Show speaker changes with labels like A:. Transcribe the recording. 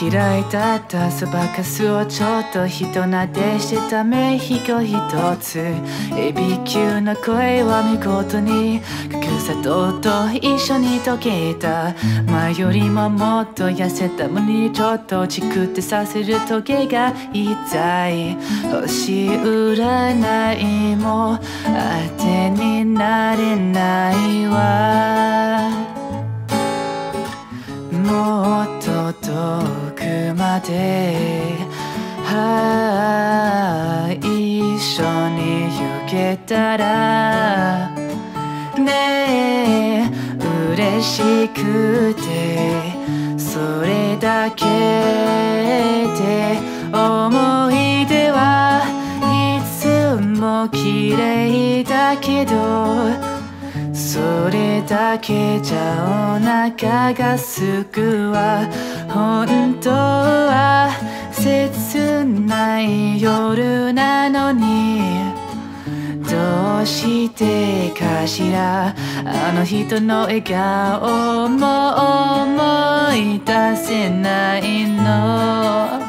A: 嫌いだったそばかすをちょっと人なでしてた目ひこ一つ。エビ級の声は見事に草とと一緒に溶けた。前よりももっと痩せたのにちょっとチクってさせるトゲが痛い星占いも当てになれないわ。遠くまで。はあ一緒に行けたら。ねえ嬉しくて。それだけで。思い出はいつも綺麗だけど。それだけじゃお腹がすくわ。本当は切ない夜なのに。どうしてかしら。あの人の笑顔も思い出せないの。